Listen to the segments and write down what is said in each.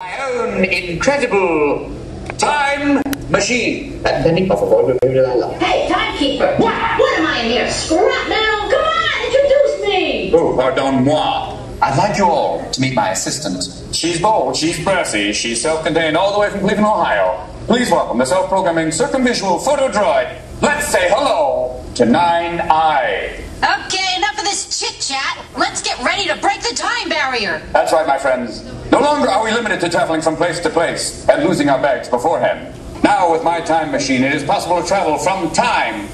My own incredible time machine. Danny, por favor, me voy a dar la- Hey, timekeeper! What? What am I in here? Scrap metal? Come on, introduce me! Oh, pardon moi. I'd like you all to meet my assistant. She's bold, she's brassy, she's self-contained all the way from Cleveland, Ohio. Please welcome the self-programming circumvisual photo droid. Let's say hello to Nine Eye. Okay, enough of this chit chat. Let's get ready to break the time barrier. That's right, my friends. No longer are we limited to traveling from place to place and losing our bags beforehand. Now, with my time machine, it is possible to travel from time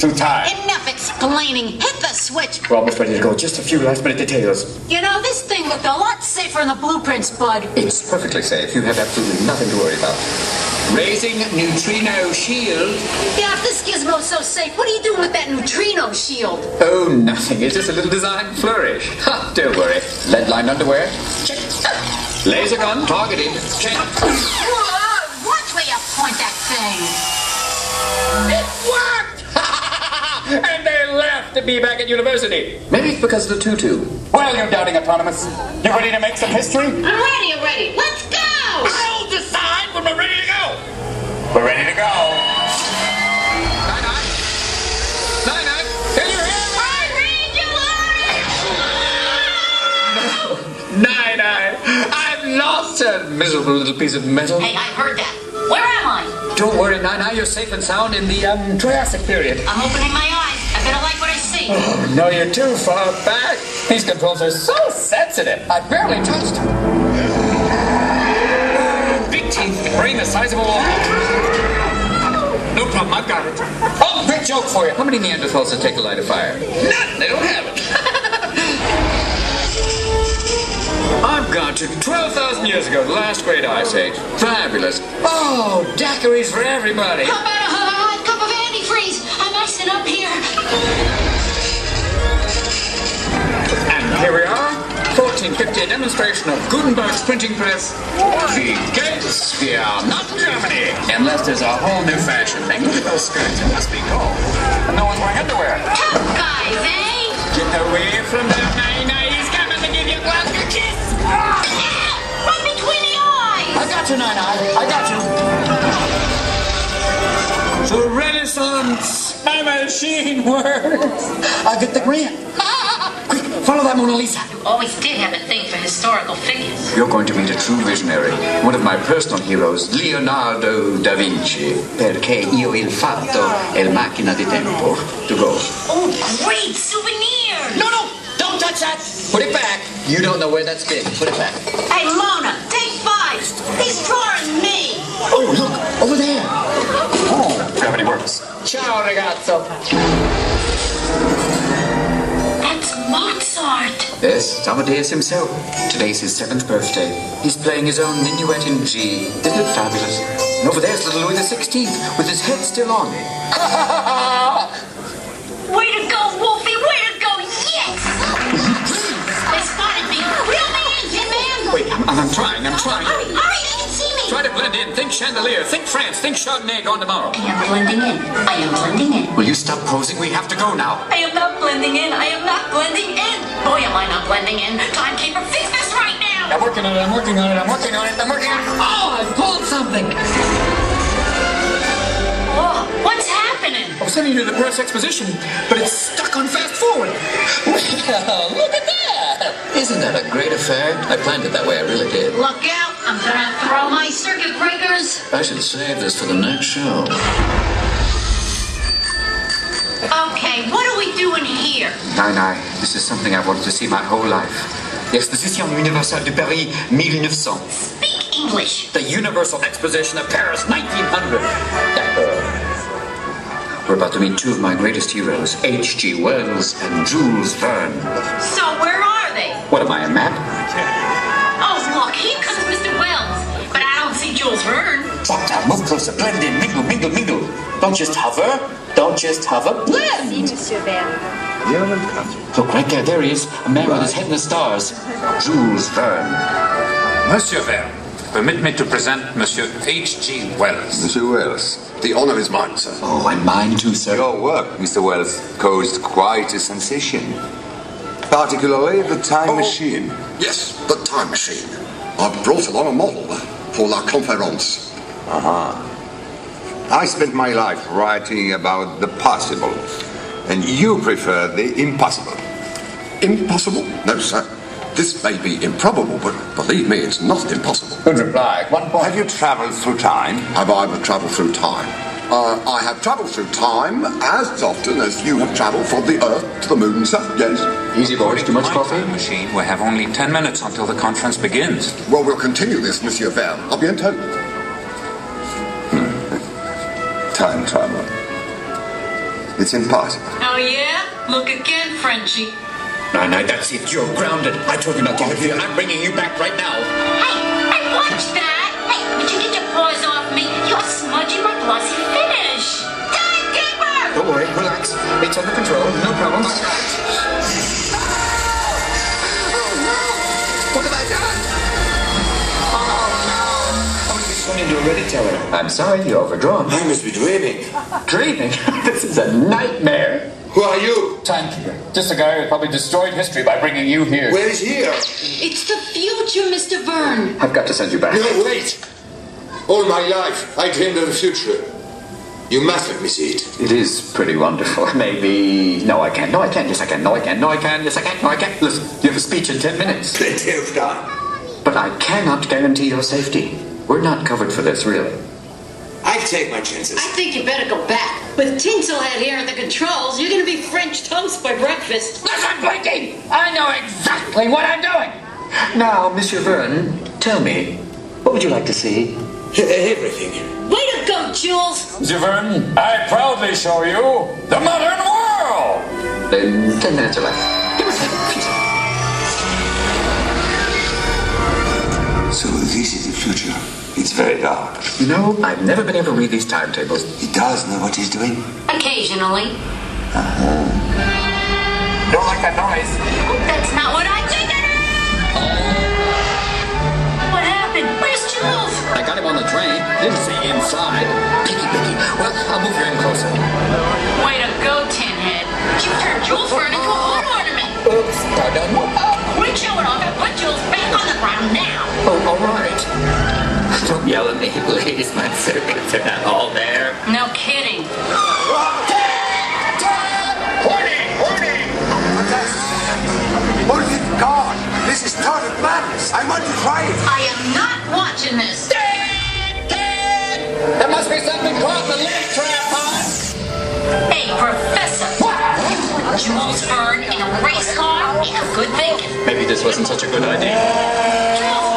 to time. Enough explaining. Hit the switch. We're almost ready to go. Just a few last minute details. You know, this thing looked a lot safer in the blueprints, bud. It's perfectly safe. You have absolutely nothing to worry about. Raising neutrino shield. Yeah, if this gizmo's so safe, what are you doing with that neutrino shield? Oh, nothing. It's just a little design flourish. Ha, don't worry. Lead lined underwear. Check. Laser gun targeted. Check. Whoa, watch where you point that thing. It worked! and they laughed at me back at university. Maybe it's because of the tutu. Well, you're doubting autonomous. You ready to make some history? I'm ready already. Let's go! Miserable little piece of metal. Hey, I heard that. Where am I? Don't worry, Nine Nine. You're safe and sound in the um, Triassic period. I'm opening my eyes. I better like what I see. No, you're too far back. These controls are so sensitive. I barely touched. Big teeth, brain the size of a walnut. No problem, I've got it. Oh, great joke for you. How many Neanderthals did take a light of fire? None. They don't have it. Gone to 12,000 years ago, the last great ice age. Fabulous. Oh, daiquiris for everybody. How about a hot cup of antifreeze? I'm icing up here. And here we are, 1450, a demonstration of Gutenberg's printing press. The we not Germany. Unless there's a whole new fashion thing. Look at those skirts, it must be cold. And no one's wearing underwear. Tough guys, eh? Get away from them, Nine Nine. He's coming to give you a Glasgow kiss. Ah! Right between the eyes! I got you, Nine Nine. I got you. The Renaissance. My machine works. I get the grant. Quick, follow that Mona Lisa. You always did have a thing for historical figures. You're going to meet a true visionary, one of my personal heroes, Leonardo da Vinci. Perché io il fatto è la macchina di tempo. To go. Oh, great souvenir! No, no, don't touch that. Put it back. You don't know where that's been. Put it back. Hey, Mona, take five. He's drawing me. Oh, look, over there. Oh, gravity works. Ciao, ragazzo. That's Mozart. Yes, Amadeus himself. Today's his seventh birthday. He's playing his own minuet in G. Isn't it fabulous? And over there's little Louis XVI with his head still on. I'm, I'm trying, I'm trying. Hurry, hurry. They can see me. Try to blend in. Think chandelier. Think France. Think Chardonnay gone tomorrow. I am blending in. I am blending in. Will you stop posing? We have to go now. I am not blending in. I am not blending in. Boy, am I not blending in. Timekeeper, fix this right now. I'm working on it. I'm working on it. I'm working on it. I'm working on it. Oh, I pulled something. Oh, what's happening? I was sending you to the press exposition, but it's stuck on fast forward. Well, look at that. Isn't that a great affair? I planned it that way. I really did. Look out. I'm gonna throw my circuit breakers. I should save this for the next show. Okay, what are we doing here? Nine Nine, this is something I've wanted to see my whole life. The Exposition Universelle de Paris 1900. Speak English. The Universal Exposition of Paris 1900. Uh, We're about to meet two of my greatest heroes, H.G. Wells and Jules Verne. So where are they? What am I, a map? Oh, look, here comes Mr. Wells. But I don't see Jules Verne. Walk down, move closer, blend in, mingle, mingle, mingle. Don't just hover, don't just hover, blend. Monsieur Verne. Look, right there, there he is, a man with his head in the stars. Jules Verne. Monsieur Verne, permit me to present Monsieur H.G. Wells. Monsieur Wells, the honor is mine, sir. Oh, and mine too, sir. Your work, Mr. Wells, caused quite a sensation. Particularly the time oh. machine. Yes, the time machine. I've brought along a model for La Conférence. Aha! Uh-huh. I spent my life writing about the possible, and you prefer the impossible. Impossible? No, sir. This may be improbable, but believe me, it's not impossible. Good reply. At one point. Have you traveled through time? Have I ever travelled through time? Uh, I have travelled through time as often as you have travelled from the Earth to the Moon, sir. Yes. Easy boys, too much My coffee? time machine, we have only 10 minutes until the conference begins. Well, we'll continue this, Monsieur Verne. A bientôt. Time travel. It's impossible. Oh, yeah? Look again, Frenchie. No, no, that's it. You're grounded. I told you not to interfere. I'm bringing you back right now. Hey, hey, watch that! Hey, would you get your paws off me? You're smudging my glossy finish! Timekeeper! Don't worry, relax. It's under control. No problems. Oh, oh, no. What have I done? Oh, no. I'm going to be sworn into a Reddit teller. I'm sorry, you're overdrawn. I must be dreaming. Dreaming? this is a nightmare. Who are you? Timekeeper. Just a guy who probably destroyed history by bringing you here. Where is here? It's the future, Mr. Verne. I've got to send you back. No, wait. All my life, I dreamed of the future. You must let me see it. It is pretty wonderful. Maybe. No, I can't. No, I can't. Yes, I can. No, I can. No, I can. Yes, I can. No, I can't. Listen, you have a speech in ten minutes. Plenty of time. But I cannot guarantee your safety. We're not covered for this, really. I take my chances. I think you better go back. With Tinselhead here at the controls, you're gonna be French toast by breakfast. Listen, Blinky! I know exactly what I'm doing! Now, Monsieur Verne, tell me, what would you like to see? Everything. Way to go, Jules! Monsieur Verne, I proudly show you the modern world! Then, ten minutes are left. Give us a. So this is the future. It's very dark. You know, I've never been able to read these timetables. He does know what he's doing. Occasionally. Uh-huh. Don't like that noise. That's not what I think it is! What happened? Where's Jules? I got him on the train. Didn't see inside. Picky, picky. Well, I'll move you in closer. Way to go, Tinhead. You turned Jules Verne into a wood ornament. Oops, pardon. Quit showing off and put Jules back on the ground now. Oh, all right. Don't yell at me, ladies. My circuits are not all there. No kidding. Warning! Warning! Oh, God! This is total madness. I want to try it. I am not watching this. There must be something caught in the lid trap, huh? Hey, Professor. You put Jules Verne in a race car ain't a good thinking. Maybe this wasn't such a good idea.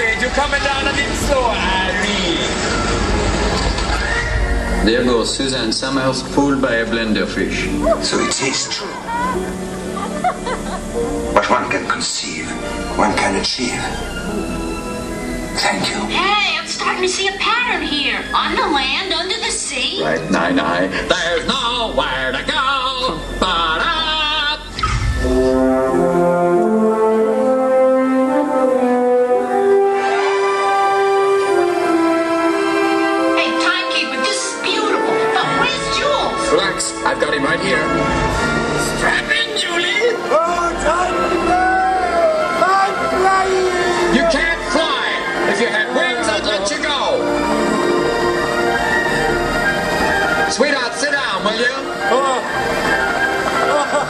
Afraid. You're coming down a bit slow, Ali. There goes Suzanne Somers, fooled by a blender fish. So it is true. What one can conceive, one can achieve. Thank you. Hey, I'm starting to see a pattern here. On the land, under the sea. Right, nine eye. There's nowhere to go but up.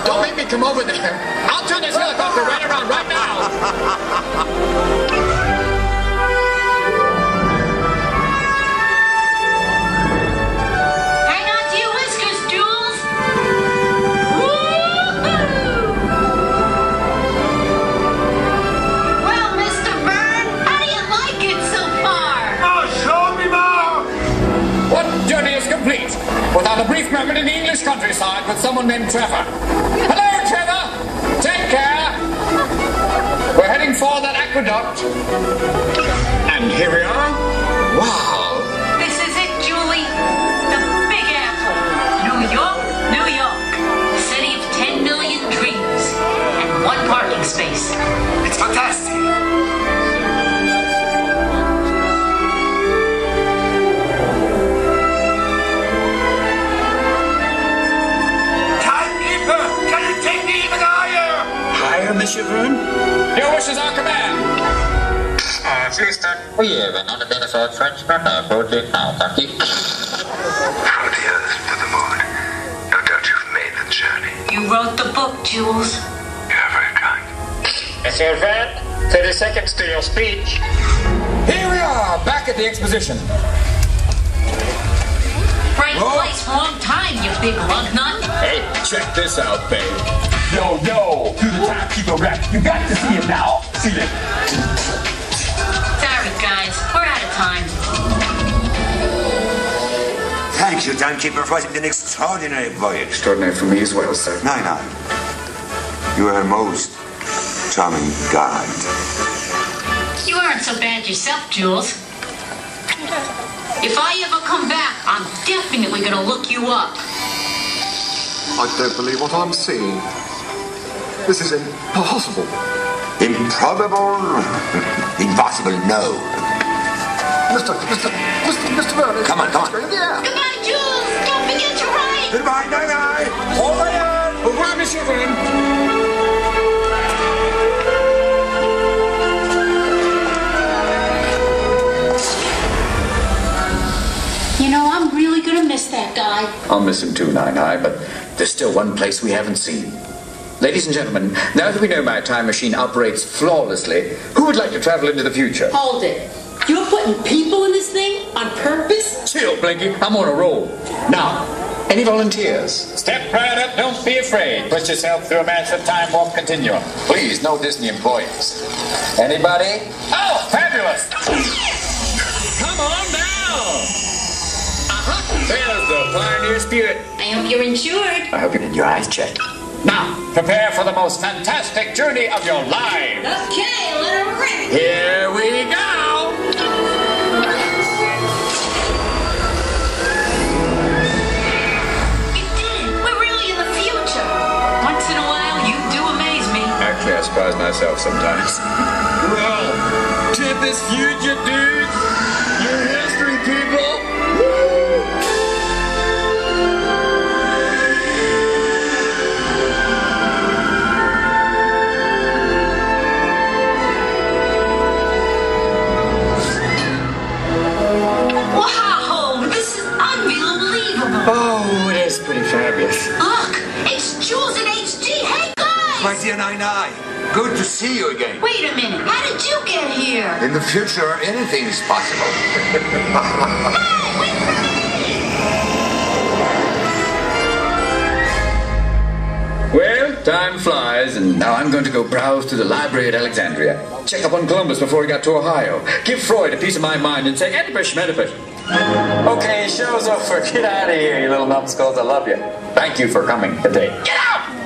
Don't make me come over there. I'll turn this helicopter right around right now. A brief moment in the English countryside with someone named Trevor. Hello, Trevor! Take care! We're heading for that aqueduct. And here we are. Houston, we have an unidentified French runner boarding now, thank you. From the Earth to the Moon. No doubt you've made the journey. You wrote the book, Jules. You are very kind. Monsieur Verne, 30 seconds to your speech. Here we are, back at the exposition. Right place, wrong time, you big lug nut. Hey, check this out, babe. Yo, yo, do the timekeeper rap. You got to see it now. See it. Time. Thank you, timekeeper, for an extraordinary voyage. Extraordinary for me as well, sir. Nine Nine, you are a most charming guide. You aren't so bad yourself, Jules. If I ever come back, I'm definitely gonna look you up. I don't believe what I'm seeing. This is impossible. Improbable, impossible, no. Mr. Mr. Mr. Mr. Vernon. Come on, come on. Yeah. Goodbye, Jules. Don't forget to write. Goodbye, Nine Nine. Au revoir. Au revoir, Monsieur Verne. You know, I'm really gonna miss that guy. I'll miss him too, Nine Eye, but there's still one place we haven't seen. Ladies and gentlemen, now that we know my time machine operates flawlessly, who would like to travel into the future? Hold it. You're putting people in this thing on purpose? Chill, Blinky. I'm on a roll. Now, any volunteers? Step right up, don't be afraid. Push yourself through a massive time warp continuum. Please, no Disney employees. Anybody? Oh, fabulous! Come on down. Uh-huh. There's the pioneer spirit. I hope you're insured. I hope you're your eyes checked. Now, Prepare for the most fantastic journey of your life. Okay, let her rip. here we go. Surprise myself sometimes. well, to this future, dude. Your history, people. In the future, anything is possible. Hey, wait for me. Well, time flies, and now I'm going to go browse to the library at Alexandria. Check up on Columbus before he got to Ohio. Give Freud a piece of my mind and say, Oedipus Schmedipus. Okay, show's over. Get out of here, you little numbskulls. I love you. Thank you for coming today. Get out!